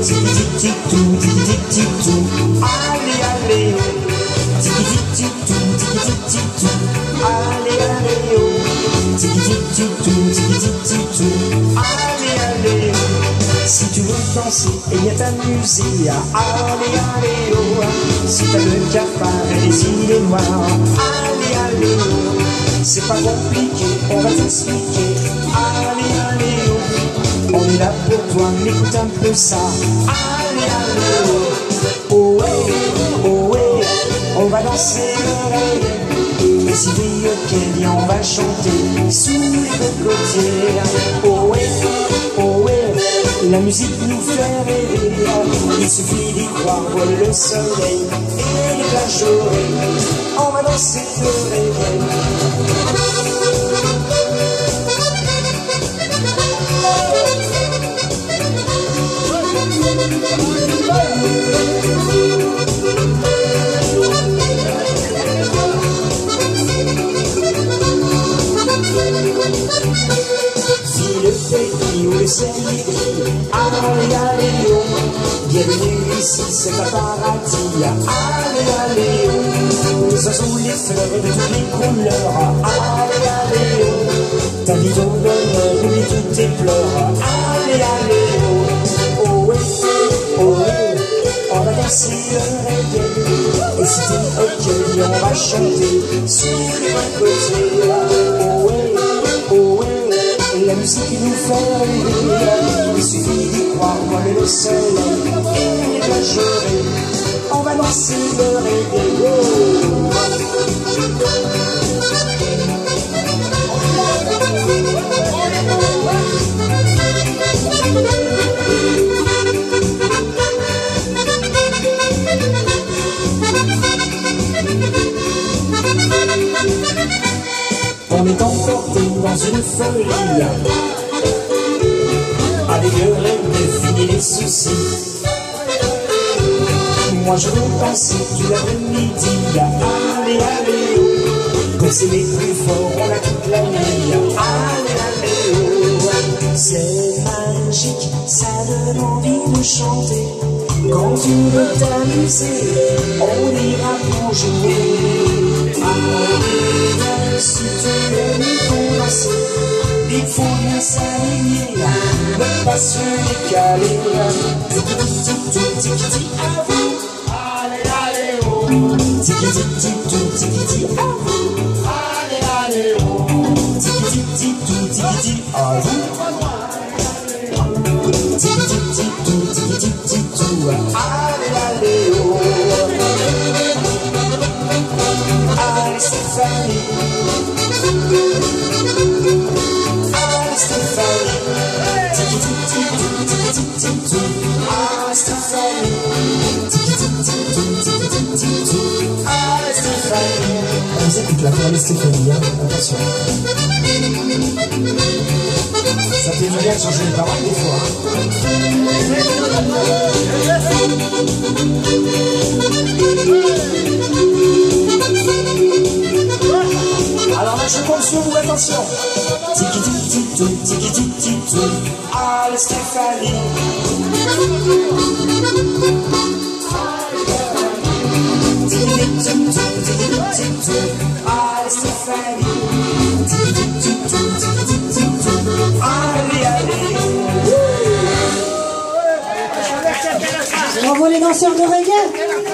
Si tu veux danser et bien t'amuser, allez, allez, oh. Si t'as le cafard et les idées noires, allez, allez, oh. C'est pas compliqué, on va t'expliquer, allez, allez, oh. Est là pour toi, écoute un peu ça, allez, allez, oh. Ouais, oh, ouais, on va danser le reggae. Et si ok, viens, on va chanter sous les deux côtés. Oh, ouais, oh, ouais. La musique nous fait rêver, il suffit d'y croire, voit le soleil et la journée, on va danser le. Gris, allez, allez, oh. Bienvenue ici, c'est un paradis, allez, allez, oh. Ce sont les fleurs de toutes les couleurs, allez, allez, oh. Ta vie ton bonheur, oublie tous tes pleurs, allez, allez, oh. Oh, ouais, oh, ouais, on va danser le reggae. Et si t'es ok, on va chanter sur les musique nous fait rêver, il suffit d'y croire, moi le soleil et la journée, on va danser le reggae. Emporté dans une folie Avec le rêve les soucis Moi je veux danser tout l'après-midi Allez, allez, oh c'est les plus forts, on a toute la nuit Allez, allez, oh C'est magique, ça donne envie de chanter. Quand tu veux t'amuser, on ira pour jouer. Allez, si tu aimes, il faut danser il faut bien s'aligner, ne pas se décaler. Tiki tiki tiki à vous, allez allez oh. Tiki tiki tiki tiki à vous, allez allez oh. Tiki tiki tiki tiki à vous. Tiki tiki tiki tiki tiki allez allez oh. Tiki tiki tiki. Comme ça, toute la chorale Stéphanie, hein, attention. Ça fait du bien de changer les paroles des fois. Alors là, je compte sur vous, attention. Tiki tiki tiki tiki tout. Allez Stéphanie. Les danseurs de reggae